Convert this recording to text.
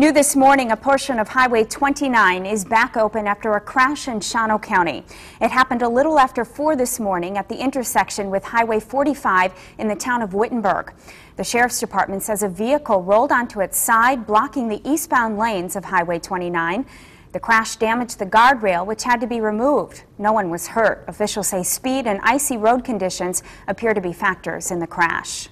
New this morning, a portion of Highway 29 is back open after a crash in Shawano County. It happened a little after 4 this morning at the intersection with Highway 45 in the town of Wittenberg. The Sheriff's Department says a vehicle rolled onto its side, blocking the eastbound lanes of Highway 29. The crash damaged the guardrail, which had to be removed. No one was hurt. Officials say speed and icy road conditions appear to be factors in the crash.